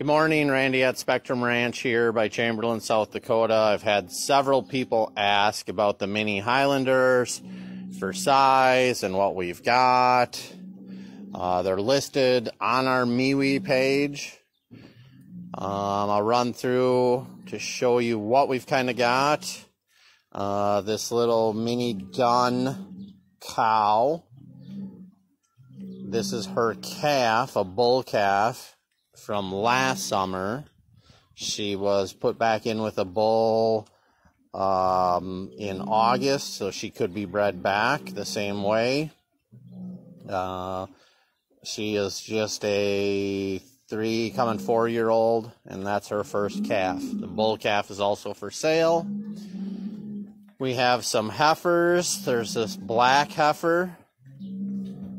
Good morning, Randy at Spectrum Ranch here by Chamberlain, South Dakota. I've had several people ask about the mini Highlanders for size and what we've got. Uh, they're listed on our MeWe page. Um, I'll run through to show you what we've kind of got. Uh, this little mini dun cow. This is her calf, a bull calf from last summer. She was put back in with a bull um, in August, so she could be bred back the same way. Uh, she is just a three coming four year old, and that's her first calf. The bull calf is also for sale. We have some heifers. There's this black heifer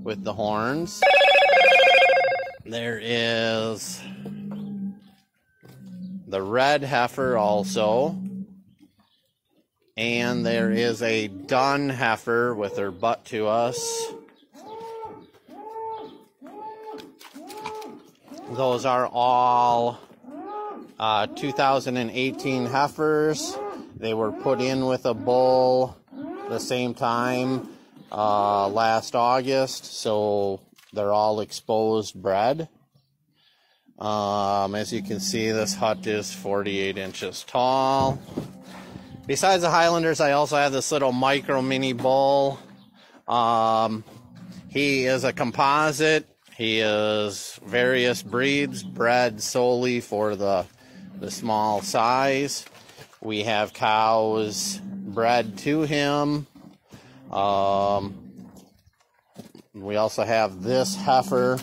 with the horns. There is the red heifer also. And there is a dun heifer with her butt to us. Those are all uh, 2018 heifers. They were put in with a bull the same time uh, last August, so they're all exposed bred. Um, as you can see, this hut is 48 inches tall. Besides the Highlanders, I also have this little micro mini bull. Um, he is a composite. He is various breeds bred solely for the, the small size. We have cows bred to him. Um, we also have this heifer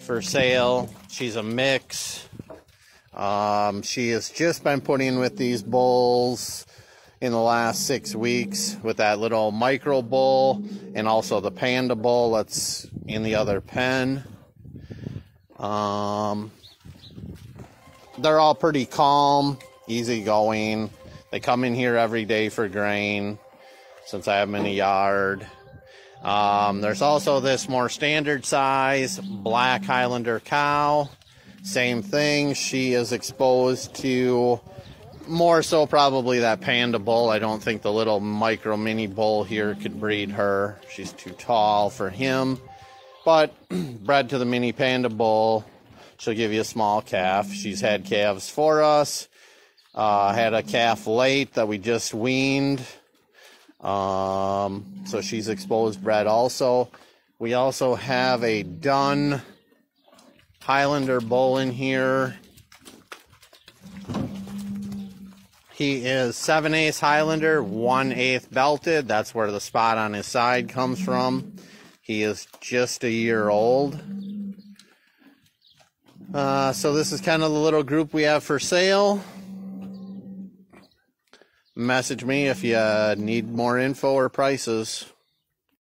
for sale. She's a mix. Um, she has just been put in with these bulls in the last six weeks with that little micro bull and also the panda bull that's in the other pen. Um, they're all pretty calm, easygoing. They come in here every day for grain since I have them in a yard. Um, there's also this more standard size black Highlander cow. Same thing. She is exposed to more so probably that panda bull. I don't think the little micro mini bull here could breed her. She's too tall for him. But bred to the mini panda bull, she'll give you a small calf. She's had calves for us. Uh, had a calf late that we just weaned. Um, so she's exposed bred also. We also have a dun Highlander bull in here. He is 7 8 Highlander, 1 8 belted. That's where the spot on his side comes from. He is just a year old. Uh, so this is kind of the little group we have for sale. Message me if you uh, need more info or prices.